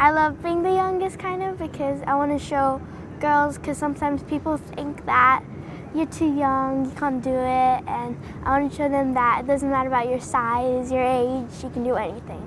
I love being the youngest kind of because I want to show girls because sometimes people think that you're too young, you can't do it, and I want to show them that it doesn't matter about your size, your age, you can do anything.